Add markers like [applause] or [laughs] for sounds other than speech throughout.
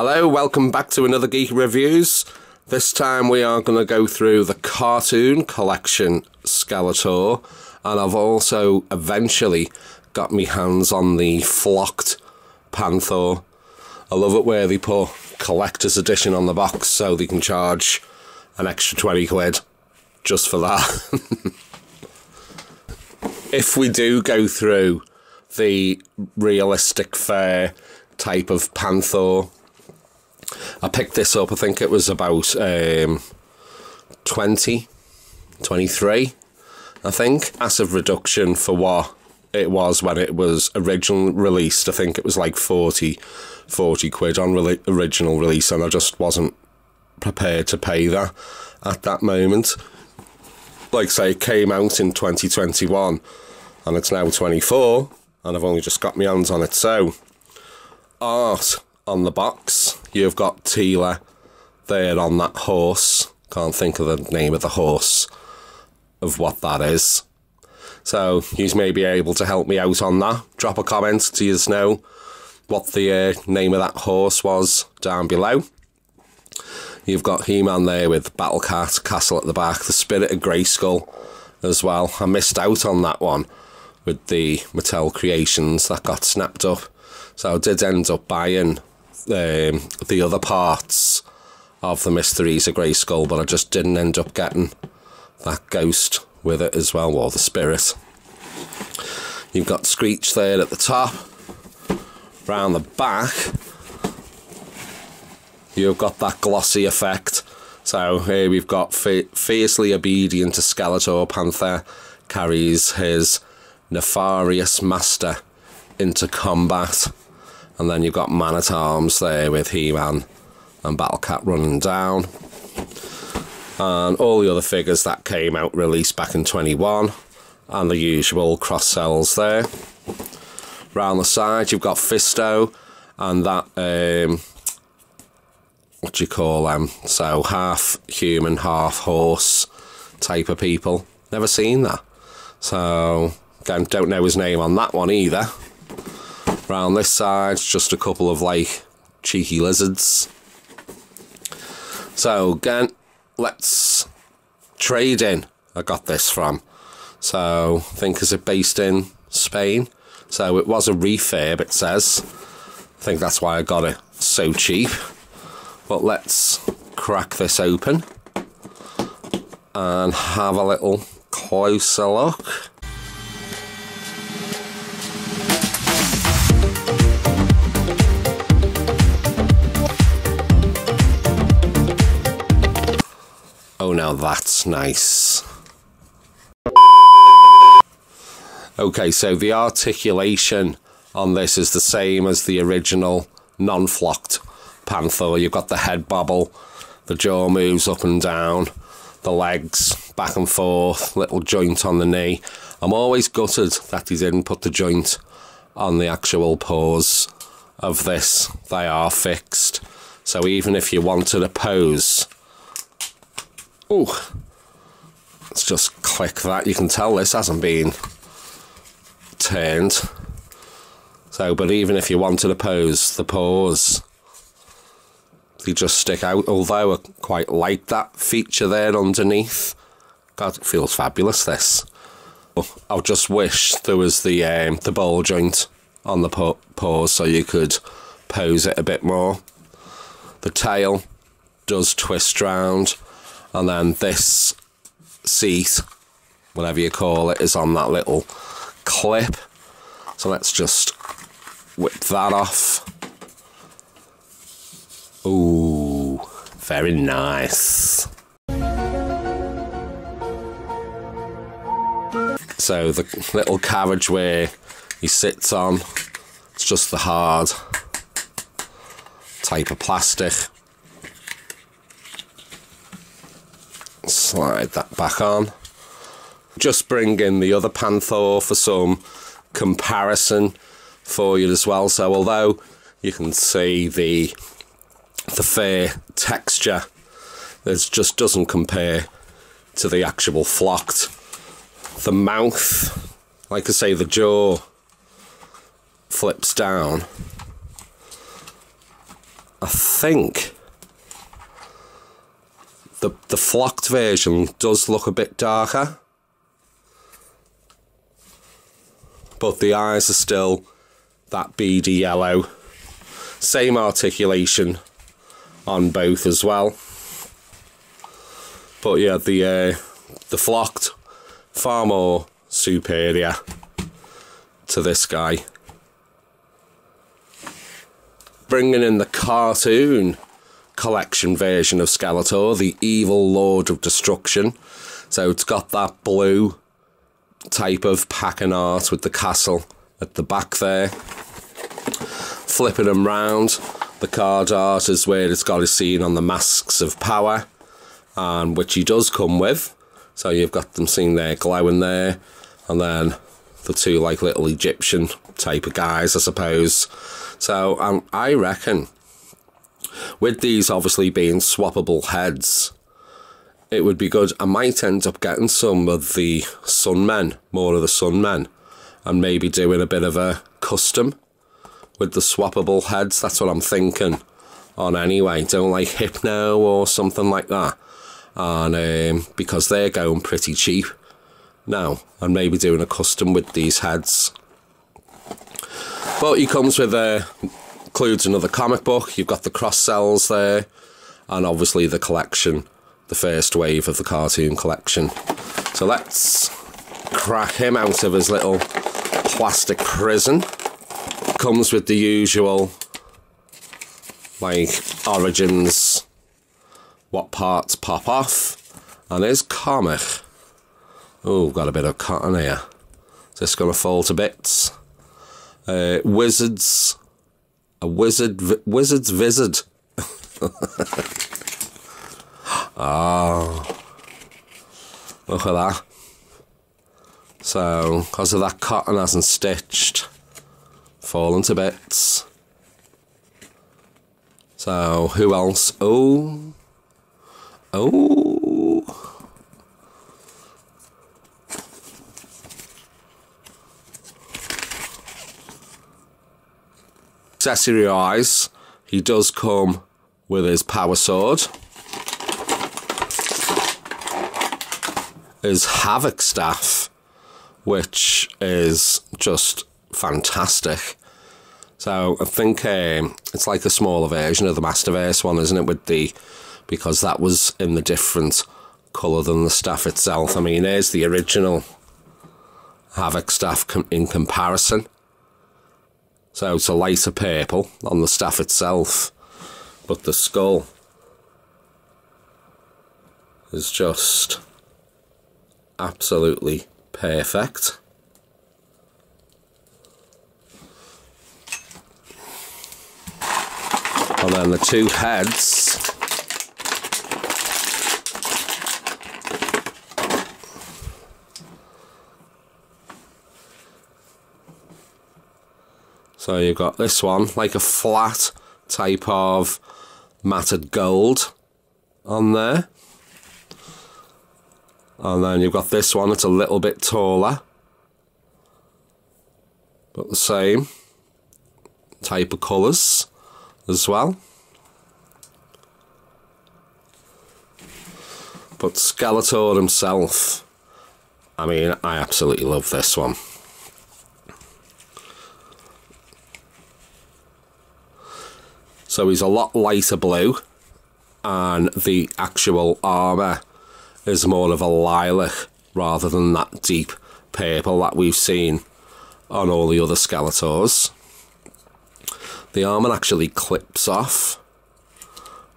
Hello, welcome back to another Geek Reviews. This time we are going to go through the cartoon collection Skeletor, and I've also eventually got my hands on the flocked Panthor. I love it where they put collector's edition on the box so they can charge an extra 20 quid just for that. [laughs] if we do go through the realistic fair type of Panthor, I picked this up, I think it was about um, 20, 23, I think. Massive reduction for what it was when it was originally released. I think it was like 40, 40 quid on re- original release, and I just wasn't prepared to pay that at that moment. Like say, it came out in 2021, and it's now 24, and I've only just got my hands on it. So, art on the box. You've got Teela there on that horse. Can't think of the name of the horse of what that is. So you may be able to help me out on that. Drop a comment to you know what the uh, name of that horse was down below. You've got He-Man there with Battle Cat, Castle at the back, the Spirit of Grayskull as well. I missed out on that one with the Mattel Creations that got snapped up. So I did end up buying um, the other parts of the Mysteries of Grayskull, but I just didn't end up getting that ghost with it as well, or the spirit. You've got Screech there at the top. Round the back, you've got that glossy effect. So here we've got fiercely obedient to Skeletor Panther carries his nefarious master into combat. And then you've got Man at Arms there with He Man and Battle Cat running down. And all the other figures that came out released back in 21. And the usual cross sells there. Round the side, you've got Fisto and that, um, what do you call them? So half human, half horse type of people. Never seen that. So, again, don't know his name on that one either. Around this side, just a couple of like cheeky lizards. So again, let's trade in. I got this from. So I think is it based in Spain? So it was a refurb, it says. I think that's why I got it so cheap. But let's crack this open and have a little closer look. Now that's nice. Okay, so the articulation on this is the same as the original non-flocked Panthor. You've got the head bobble, the jaw moves up and down, the legs back and forth, little joint on the knee. I'm always gutted that he didn't put the joint on the actual paws of this. They are fixed. So even if you wanted a pose Oh, let's just click that. You can tell this hasn't been turned. So, but even if you wanted to pose, the pose, they just stick out. Although I quite like that feature there underneath. God, it feels fabulous, this. I just wish there was the um, the ball joint on the pose so you could pose it a bit more. The tail does twist round and then this seat, whatever you call it, is on that little clip. So let's just whip that off. Ooh, very nice. So the little carriageway he sits on, it's just the hard type of plastic. Slide that back on. Just bring in the other Panthor for some comparison for you as well. So although you can see the the fair texture, it just doesn't compare to the actual flocked. The mouth, like I say, the jaw flips down I think the the flocked version does look a bit darker. But the eyes are still that beady yellow. Same articulation on both as well. But yeah, the uh, the flocked far more superior to this guy. Bringing in the cartoon collection version of Skeletor, the evil Lord of Destruction. So it's got that blue type of packing art with the castle at the back there. Flipping them round, the card art is where it's got a scene on the masks of power, and which he does come with. So you've got them seen there glowing there, and then the two like little Egyptian type of guys, I suppose. So um, I reckon with these obviously being swappable heads, it would be good. I might end up getting some of the Sun Sunmen, more of the Sun Sunmen, and maybe doing a bit of a custom with the swappable heads. That's what I'm thinking on anyway. Don't like Hypno or something like that. And um, because they're going pretty cheap now, and maybe doing a custom with these heads. But he comes with a includes another comic book. You've got the cross cells there, and obviously the collection the first wave of the cartoon collection. So let's crack him out of his little plastic prison. Comes with the usual, like, origins, what parts pop off, and his comic. Oh, got a bit of cotton here. Going to fall to bits? Uh, wizards, a wizard, wizard's visit. Oh, [laughs] look at that. So, because of that cotton hasn't stitched, fallen to bits. So, who else? Oh, oh. Accessory eyes, he does come with his power sword. is Havoc Staff, which is just fantastic. So I think um, it's like a smaller version of the Masterverse one, isn't it? With the because that was in the different colour than the staff itself. I mean, here's the original Havoc staff com in comparison. So it's a lighter purple on the staff itself, but the skull is just absolutely perfect. And then the two heads So you've got this one, like a flat type of matted gold on there. And then you've got this one, it's a little bit taller. But the same type of colours as well. But Skeletor himself, I mean, I absolutely love this one. So he's a lot lighter blue, and the actual armour is more of a lilac rather than that deep purple that we've seen on all the other Skeletors. The armour actually clips off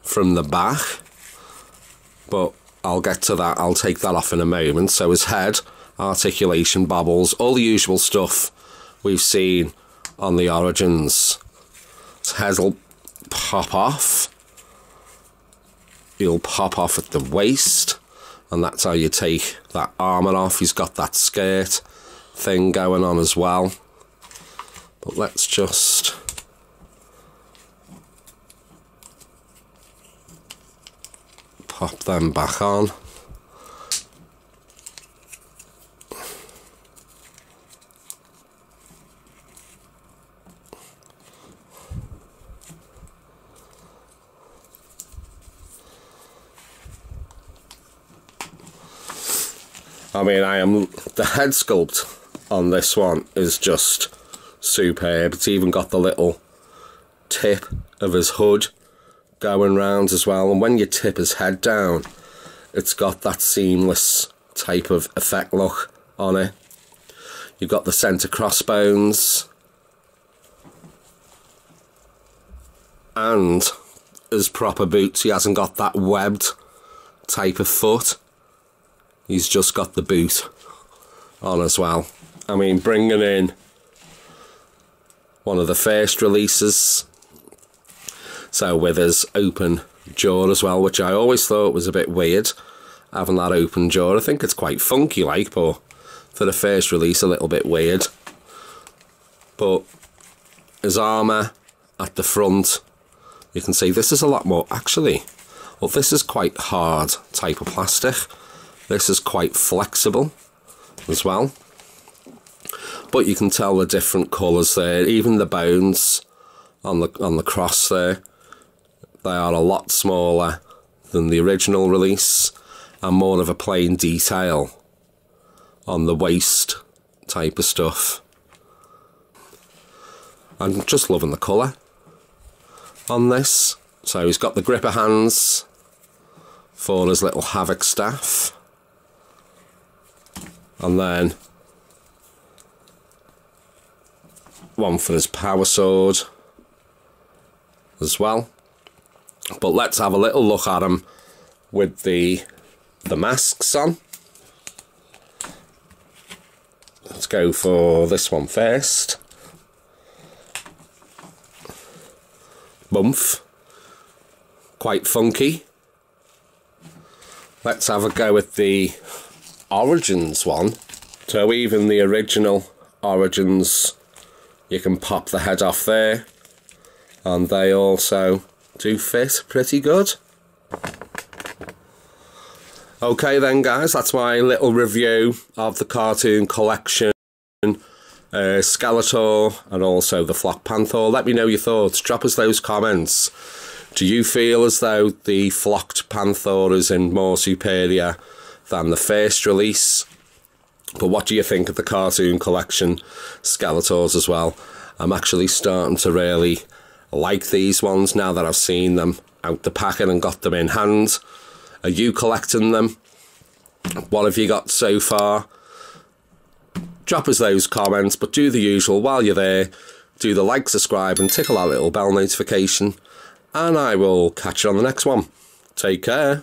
from the back, but I'll get to that. I'll take that off in a moment. So his head, articulation, bobbles, all the usual stuff we've seen on the Origins. His head will pop off. He'll pop off at the waist and that's how you take that armour off. He's got that skirt thing going on as well. But let's just pop them back on. Mean, I am the head sculpt on this one is just superb. It's even got the little tip of his hood going round as well. And when you tip his head down, it's got that seamless type of effect look on it. You've got the centre crossbones. And as proper boots, he hasn't got that webbed type of foot. He's just got the boot on as well. I mean, bringing in one of the first releases, so with his open jaw as well, which I always thought was a bit weird, having that open jaw. I think it's quite funky like, but for the first release, a little bit weird. But his armour at the front, you can see this is a lot more, actually, well this is quite hard type of plastic. This is quite flexible as well. But you can tell the different colours there, even the bones on the on the cross there. They are a lot smaller than the original release and more of a plain detail on the waist type of stuff. I'm just loving the colour on this. So he's got the gripper hands for his little Havoc staff. And then one for his power sword as well. But let's have a little look at him with the the masks on. Let's go for this one first. Mumph. Quite funky. Let's have a go with the Origins one. So even the original Origins, you can pop the head off there. And they also do fit pretty good. Okay then guys, that's my little review of the cartoon collection, uh, Skeletor and also the Flock Panthor. Let me know your thoughts, drop us those comments. Do you feel as though the Flocked Panthor is in more superior than the first release? But what do you think of the cartoon collection, Skeletors as well? I'm actually starting to really like these ones now that I've seen them out the packet and got them in hand. Are you collecting them? What have you got so far? Drop us those comments, but do the usual while you're there. Do the like, subscribe, and tickle that little bell notification. And I will catch you on the next one. Take care.